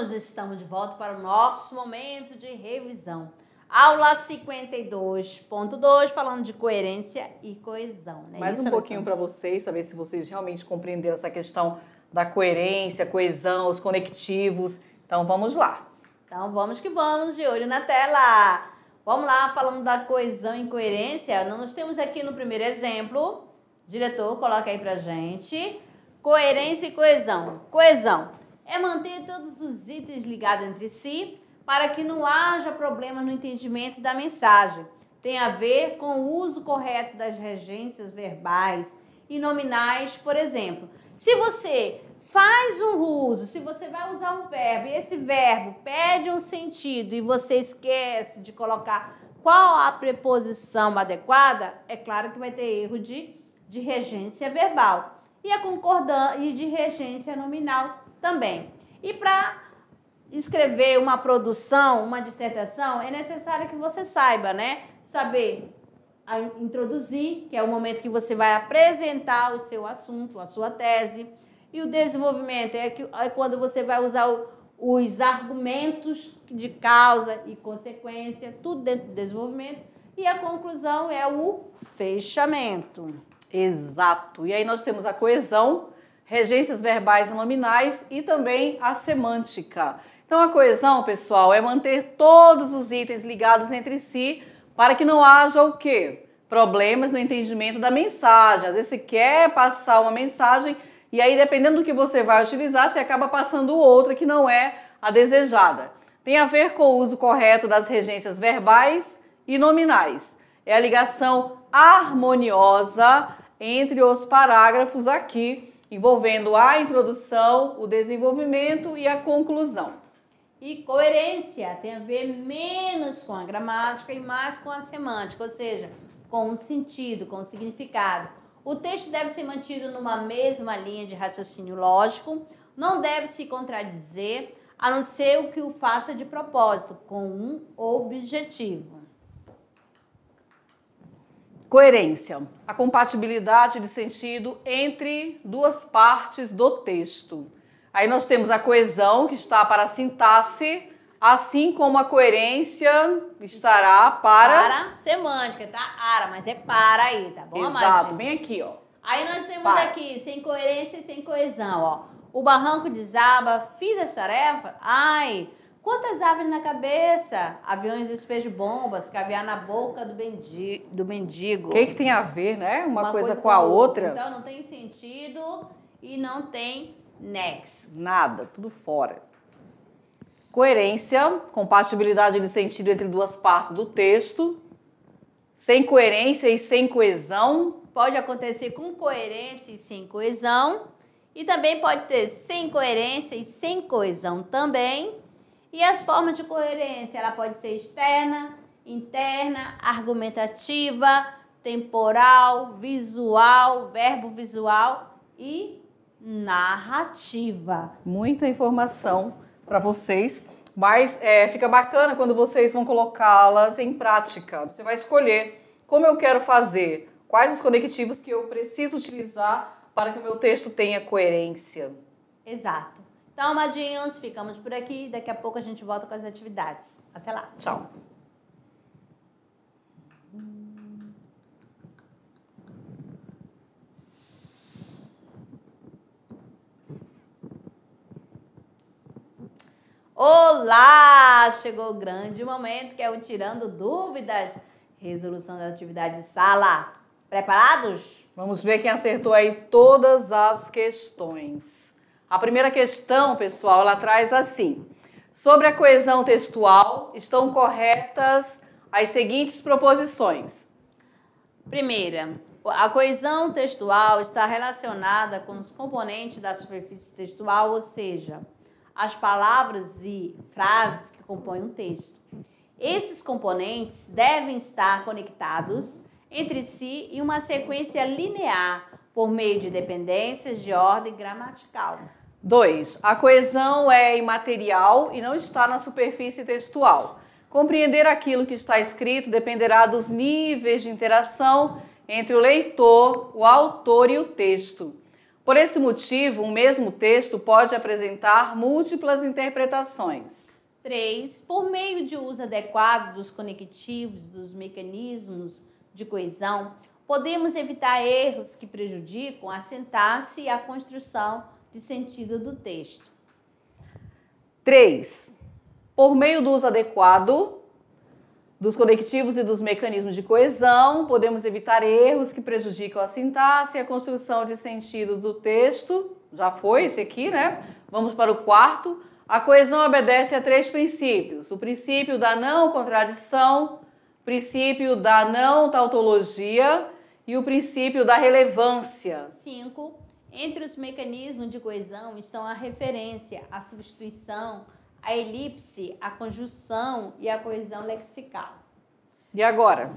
Amadinhos! Estamos de volta para o nosso momento de revisão. Aula 52.2, falando de coerência e coesão. Né? Mais Isso, um pouquinho para vocês, saber se vocês realmente compreenderam essa questão da coerência, coesão, os conectivos. Então vamos lá. Então vamos que vamos, de olho na tela. Vamos lá, falando da coesão e coerência. Nós temos aqui no primeiro exemplo, diretor, coloca aí pra gente. Coerência e coesão. Coesão é manter todos os itens ligados entre si para que não haja problemas no entendimento da mensagem. Tem a ver com o uso correto das regências verbais e nominais, por exemplo. Se você faz um uso, se você vai usar um verbo e esse verbo perde um sentido e você esquece de colocar qual a preposição adequada, é claro que vai ter erro de, de regência verbal e a concordância e de regência nominal também. E para escrever uma produção, uma dissertação, é necessário que você saiba, né? Saber introduzir, que é o momento que você vai apresentar o seu assunto, a sua tese. E o desenvolvimento é, que, é quando você vai usar o, os argumentos de causa e consequência, tudo dentro do desenvolvimento. E a conclusão é o fechamento. Exato. E aí nós temos a coesão, regências verbais e nominais e também a semântica. Então, a coesão, pessoal, é manter todos os itens ligados entre si para que não haja o quê? Problemas no entendimento da mensagem. Às vezes você quer passar uma mensagem e aí, dependendo do que você vai utilizar, você acaba passando outra que não é a desejada. Tem a ver com o uso correto das regências verbais e nominais. É a ligação harmoniosa entre os parágrafos aqui, envolvendo a introdução, o desenvolvimento e a conclusão. E coerência tem a ver menos com a gramática e mais com a semântica, ou seja, com o sentido, com o significado. O texto deve ser mantido numa mesma linha de raciocínio lógico, não deve se contradizer, a não ser o que o faça de propósito, com um objetivo. Coerência, a compatibilidade de sentido entre duas partes do texto. Aí nós temos a coesão, que está para a sintaxe, assim como a coerência estará para... Para a semântica, tá? Ara, mas é para aí, tá bom, Exato, bem aqui, ó. Aí nós temos Para. aqui, sem coerência e sem coesão, ó. O barranco desaba, fiz as tarefas, ai... Quantas aves na cabeça? Aviões despejo bombas, caviar na boca do, bendi do mendigo. O que, que tem a ver, né? Uma, coisa, com a outra? Então não tem sentido e não tem nexo. Nada, tudo fora. Coerência, compatibilidade de sentido entre duas partes do texto. Sem coerência e sem coesão. Pode acontecer com coerência e sem coesão. E também pode ter sem coerência e sem coesão também. E as formas de coerência, ela pode ser externa, interna, argumentativa, temporal, visual, verbo visual e narrativa. Muita informação para vocês, mas é, fica bacana quando vocês vão colocá-las em prática. Você vai escolher como eu quero fazer, quais os conectivos que eu preciso utilizar para que o meu texto tenha coerência. Exato. Então, amadinhos, ficamos por aqui. Daqui a pouco a gente volta com as atividades. Até lá. Tchau. Olá! Chegou o grande momento que é o Tirando Dúvidas. Resolução da atividade de sala. Preparados? Vamos ver quem acertou aí todas as questões. A primeira questão, pessoal, ela traz assim: sobre a coesão textual, estão corretas as seguintes proposições. Primeira, a coesão textual está relacionada com os componentes da superfície textual, ou seja, as palavras e frases que compõem um texto. Esses componentes devem estar conectados entre si em uma sequência linear por meio de dependências de ordem gramatical. 2. A coesão é imaterial e não está na superfície textual. Compreender aquilo que está escrito dependerá dos níveis de interação entre o leitor, o autor e o texto. Por esse motivo, um mesmo texto pode apresentar múltiplas interpretações. 3. Por meio de uso adequado dos conectivos, dos mecanismos de coesão, podemos evitar erros que prejudicam a sintaxe e a construção de sentido do texto. 3. Por meio do uso adequado dos conectivos e dos mecanismos de coesão, podemos evitar erros que prejudicam a sintaxe e a construção de sentidos do texto. Já foi esse aqui, né? Vamos para o quarto. A coesão obedece a três princípios: o princípio da não contradição, o princípio da não tautologia e o princípio da relevância. 5. Entre os mecanismos de coesão estão a referência, a substituição, a elipse, a conjunção e a coesão lexical. E agora?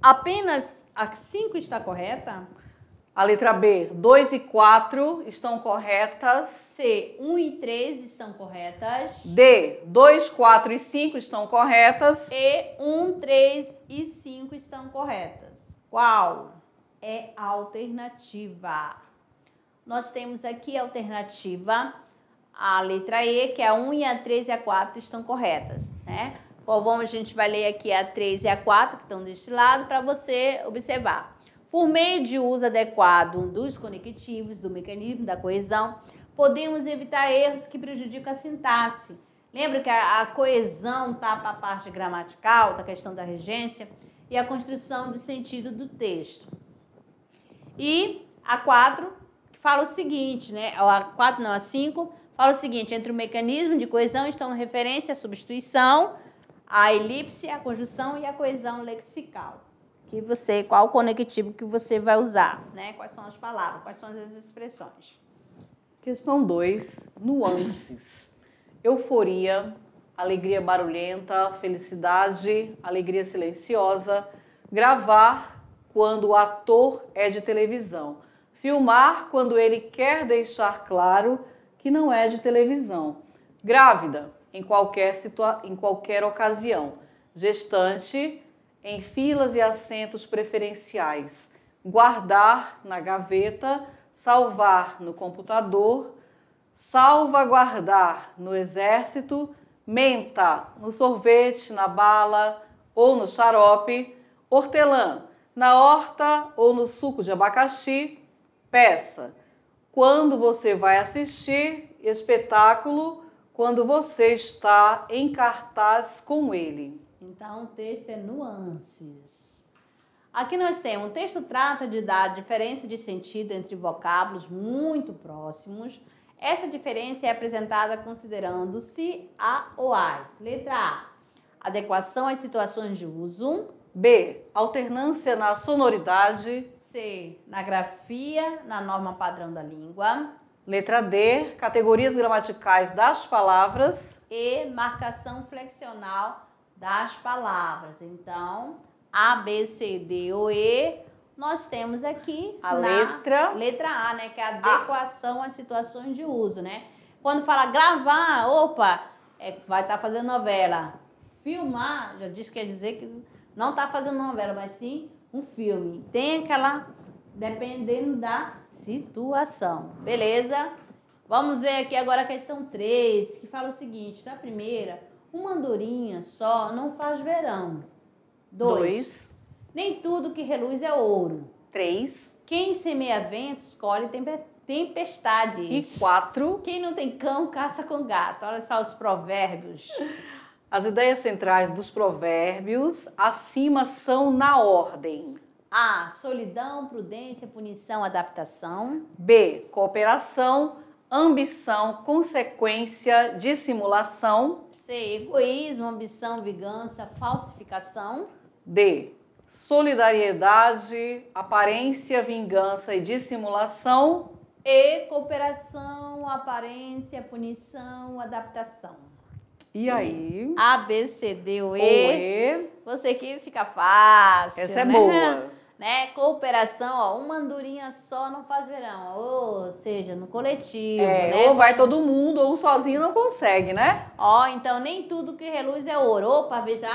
Apenas a 5 está correta? A letra B, 2 e 4 estão corretas. C, 1 um e 3 estão corretas. D, 2, 4 e 5 estão corretas. E, 1, 3 e 5 estão corretas. Qual é a alternativa? Nós temos aqui a alternativa, a letra E, que é a 1 e a 3 e a 4 estão corretas, né? Bom, a gente vai ler aqui a 3 e a 4, que estão deste lado, para você observar. Por meio de uso adequado dos conectivos, do mecanismo da coesão, podemos evitar erros que prejudicam a sintaxe. Lembra que a, a coesão está para a parte gramatical, da questão da regência, e a construção do sentido do texto. E a 4, que fala o seguinte, né? A 4 não, a 5, fala o seguinte, entre o mecanismo de coesão estão referência à substituição, a elipse, a conjunção e a coesão lexical. Que você, qual o conectivo que você vai usar, né? Quais são as palavras, quais são as expressões. Questão 2, nuances. Euforia, alegria barulhenta, felicidade, alegria silenciosa, gravar quando o ator é de televisão, filmar quando ele quer deixar claro que não é de televisão. Grávida, em qualquer, situa em qualquer ocasião. Gestante, em filas e assentos preferenciais. Guardar na gaveta, salvar no computador, salvaguardar no exército, menta no sorvete, na bala ou no xarope, hortelã na horta ou no suco de abacaxi, peça. Quando você vai assistir espetáculo quando você está em cartaz com ele. Então, o texto é nuances. Aqui nós temos, o texto trata de dar diferença de sentido entre vocábulos muito próximos. Essa diferença é apresentada considerando se a ou as. Letra A, adequação às situações de uso. B, alternância na sonoridade. C, na grafia, na norma padrão da língua. Letra D, categorias gramaticais das palavras. E, marcação flexional das palavras. Então, A, B, C, D ou E, nós temos aqui a letra letra A, né, que é a adequação a. às situações de uso, né? Quando fala gravar, opa, é, vai estar tá fazendo novela. Filmar, já disse que quer dizer que não está fazendo novela, mas sim um filme. Tem aquela dependendo da situação. Beleza? Vamos ver aqui agora a questão 3, que fala o seguinte: na primeira, uma andorinha só não faz verão. 2. Nem tudo que reluz é ouro. 3. Quem semeia ventos colhe tempestades. E 4. Quem não tem cão caça com gato. Olha só os provérbios. As ideias centrais dos provérbios acima são na ordem. A. Solidão, prudência, punição, adaptação. B. Cooperação, ambição, consequência, dissimulação. C. Egoísmo, ambição, vingança, falsificação. D. Solidariedade, aparência, vingança e dissimulação. E. Cooperação, aparência, punição, adaptação. E aí? A, B, C, D, O, E. O, e. Você quis ficar fácil. Essa é né? boa né? Cooperação, ó, uma andorinha só não faz verão, ou seja, no coletivo, é, né? Ou vai todo mundo, ou sozinho não consegue, né? Ó, então nem tudo que reluz é ouro. Opa, veja,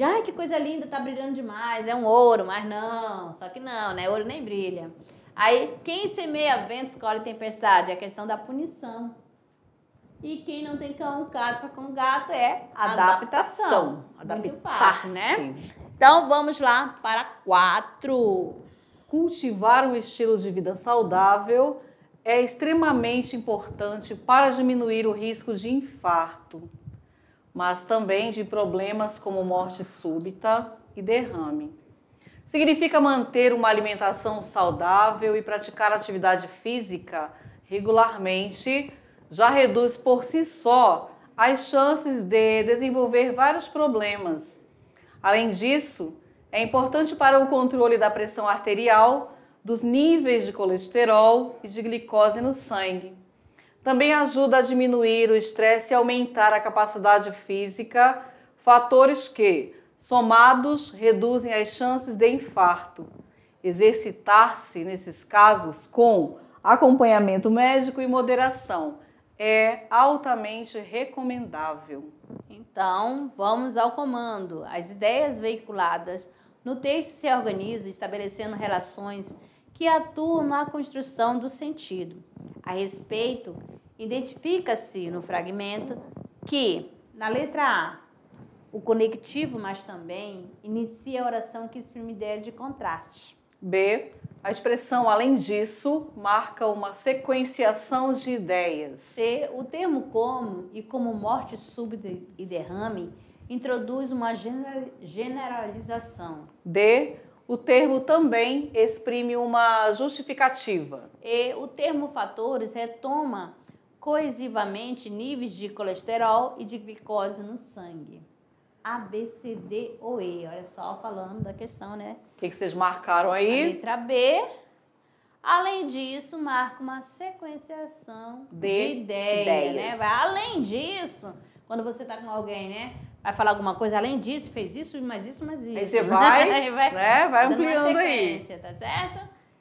ai, que coisa linda, tá brilhando demais, é um ouro, mas não, só que não, né? Ouro nem brilha. Aí, quem semeia ventos colhe tempestade? É a questão da punição. E quem não tem cão, caça com gato é adaptação. Adaptação. Muito fácil, né? Então, vamos lá para quatro. Cultivar um estilo de vida saudável é extremamente importante para diminuir o risco de infarto, mas também de problemas como morte súbita e derrame. Significa manter uma alimentação saudável e praticar atividade física regularmente já reduz por si só as chances de desenvolver vários problemas. Além disso, é importante para o controle da pressão arterial, dos níveis de colesterol e de glicose no sangue. Também ajuda a diminuir o estresse e aumentar a capacidade física, fatores que, somados, reduzem as chances de infarto. Exercitar-se nesses casos com acompanhamento médico e moderação é altamente recomendável. Então, vamos ao comando. As ideias veiculadas no texto se organizam estabelecendo relações que atuam na construção do sentido. A respeito, identifica-se no fragmento que, na letra A, o conectivo, mas também inicia a oração que exprime ideia de contraste. B. A expressão além disso marca uma sequenciação de ideias. C. O termo como e como morte súbita e derrame introduz uma generalização. D. O termo também exprime uma justificativa. E o termo fatores retoma coesivamente níveis de colesterol e de glicose no sangue. A, B, C, D ou E. Olha só, falando da questão, né? O que, que vocês marcaram aí? A letra B. Além disso, marca uma sequenciação de, de ideia, né? Vai, além disso, quando você está com alguém, né? Vai falar alguma coisa além disso, fez isso, mais isso, mais isso. Aí você vai, aí vai, né? vai ampliando aí. Tá certo?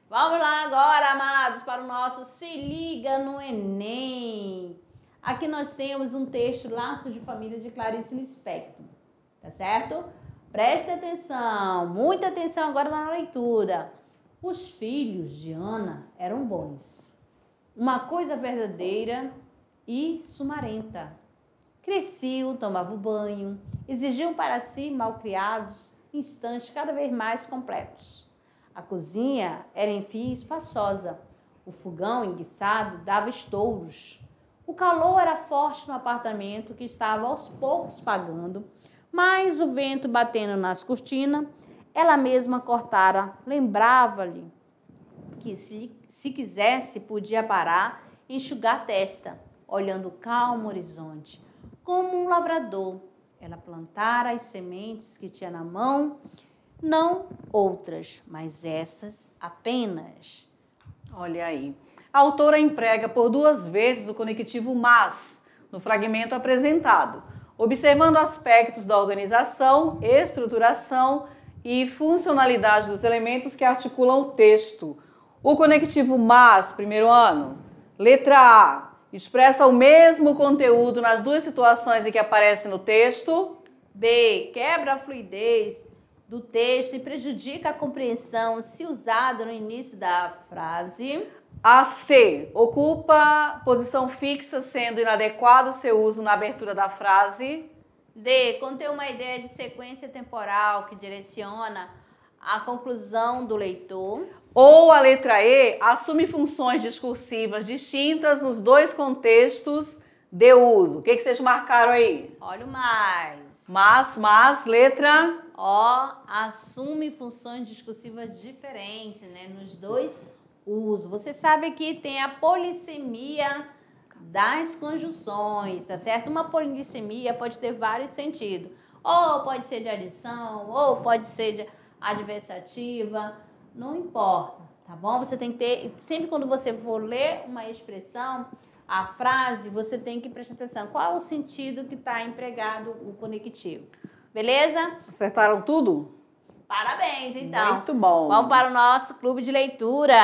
Vamos lá agora, amados, para o nosso Se Liga no Enem. Aqui nós temos um texto, Laços de Família, de Clarice Lispector tá certo? Preste atenção, muita atenção agora na leitura. Os filhos de Ana eram bons, uma coisa verdadeira e sumarenta. Cresciam, tomavam banho, exigiam para si malcriados instantes cada vez mais completos. A cozinha era, enfim, espaçosa. O fogão enguiçado dava estouros. O calor era forte no apartamento que estava aos poucos pagando mas o vento batendo nas cortinas, ela mesma cortara, lembrava-lhe que se, se quisesse podia parar e enxugar a testa, olhando o calmo horizonte. Como um lavrador, ela plantara as sementes que tinha na mão, não outras, mas essas apenas. Olha aí. A autora emprega por duas vezes o conectivo mas no fragmento apresentado observando aspectos da organização, estruturação e funcionalidade dos elementos que articulam o texto. O conectivo mas, primeiro ano. Letra A, expressa o mesmo conteúdo nas duas situações em que aparece no texto. B, quebra a fluidez do texto e prejudica a compreensão se usado no início da frase. A C. Ocupa posição fixa, sendo inadequado seu uso na abertura da frase. D. Contém uma ideia de sequência temporal que direciona a conclusão do leitor. Ou a letra E assume funções discursivas distintas nos dois contextos de uso. O que, que vocês marcaram aí? Olha o mais. Mas, mas, letra O assume funções discursivas diferentes, né? Nos dois uso. Você sabe que tem a polissemia das conjunções, tá certo? Uma polissemia pode ter vários sentidos. Ou pode ser de adição, ou pode ser de adversativa, não importa, tá bom? Você tem que ter, sempre quando você for ler uma expressão, a frase, você tem que prestar atenção. Qual é o sentido que está empregado o conectivo? Beleza? Acertaram tudo? Parabéns, então. Muito bom. Vamos para o nosso clube de leitura.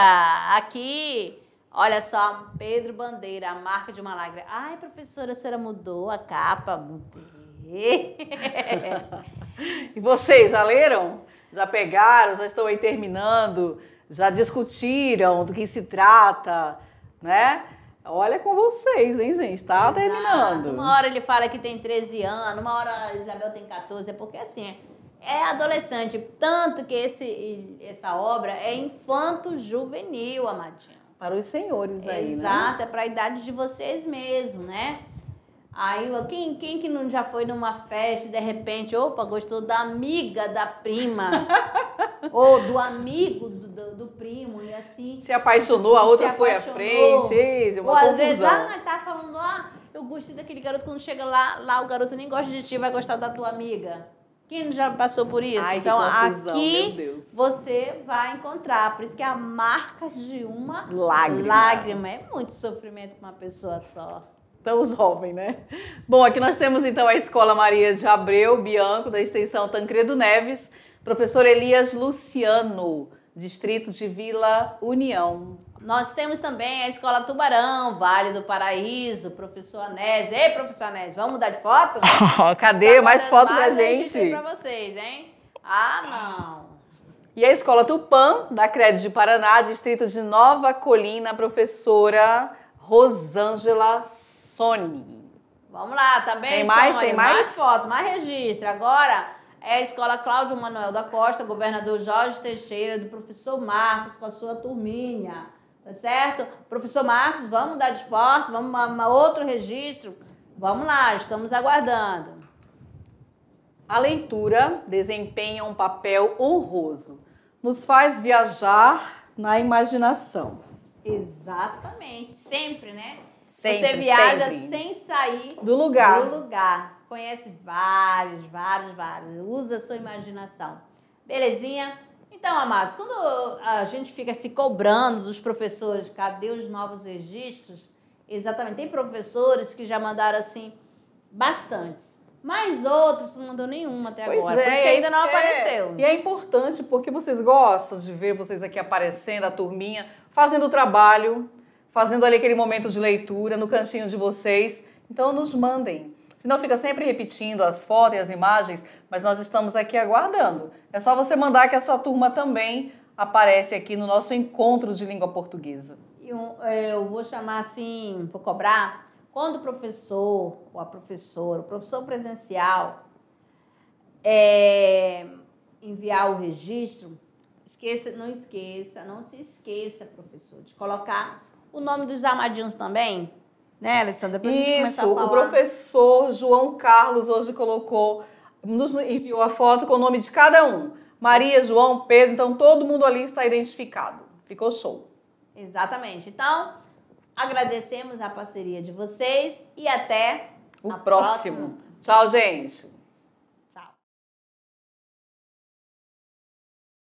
Aqui, olha só, Pedro Bandeira, a marca de uma lágrima. Ai, professora, a senhora mudou a capa. Mudei. e vocês, já leram? Já pegaram? Já estão aí terminando? já discutiram do que se trata, né? Olha com vocês, hein, gente? Tá Exato. terminando. Uma hora ele fala que tem 13 anos, uma hora a Isabel tem 14, é porque assim, é adolescente. Tanto que esse, essa obra é infanto-juvenil, amadinho. Para os senhores aí, Exato, né? é para a idade de vocês mesmo, né? Aí, quem, quem que não já foi numa festa e de repente, opa, gostou da amiga da prima? ou do amigo do, do, do, primo, e assim. Se apaixonou, a outra foi à frente, uma Ou confusão. às vezes, ah, tá falando, ah, eu gostei daquele garoto, quando chega lá, lá o garoto nem gosta de ti, vai gostar da tua amiga. Quem já passou por isso? Ai, então, confusão, aqui você vai encontrar. Por isso que é a marca de uma lágrima. lágrima. É muito sofrimento para uma pessoa só. Tão jovem, né? Bom, aqui nós temos então a Escola Maria de Abreu Bianco, da extensão Tancredo Neves, professor Elias Luciano, distrito de Vila União. Nós temos também a Escola Tubarão, Vale do Paraíso, professor Anésio. Ei, professor Anésio, vamos mudar de foto? Cadê? Mais foto pra gente. para vocês, hein? Ah, não. E a Escola Tupã, da Crédito de Paraná, distrito de Nova Colina, professora Rosângela Sony. Vamos lá, também. Tem mais? Sônia, Tem mais? Mais foto, mais registro. Agora é a Escola Cláudio Manuel da Costa, governador Jorge Teixeira, do professor Marcos, com a sua turminha. Tá certo? Professor Marcos, vamos dar de porta, vamos uma, uma outro registro. Vamos lá, estamos aguardando. A leitura desempenha um papel honroso, nos faz viajar na imaginação. Exatamente, sempre, né? Sempre, Você viaja sempre. sem sair Do lugar. do lugar. Conhece vários, vários, vários. Usa a sua imaginação. Belezinha? Então, amados, quando a gente fica se cobrando dos professores, cadê os novos registros? Exatamente, tem professores que já mandaram assim bastantes. Mas outros não mandou nenhuma até Pois agora. é, Por isso que ainda não é. apareceu. E é importante porque vocês gostam de ver vocês aqui aparecendo, a turminha, fazendo o trabalho, fazendo ali aquele momento de leitura no cantinho de vocês. Então nos mandem. Senão fica sempre repetindo as fotos e as imagens, mas nós estamos aqui aguardando. É só você mandar que a sua turma também aparece aqui no nosso encontro de língua portuguesa. E um, é, eu vou chamar assim, vou cobrar, quando o professor ou a professora, o professor presencial, é, enviar o registro, esqueça, não esqueça, não se esqueça, professor, de colocar o nome dos amadinhos também, né, Alessandra? Pra Isso, o professor João Carlos hoje colocou, nos enviou a foto com o nome de cada um. Maria, João, Pedro, então todo mundo ali está identificado. Ficou show. Exatamente. Então, agradecemos a parceria de vocês e até O próximo. próxima. Tchau, gente.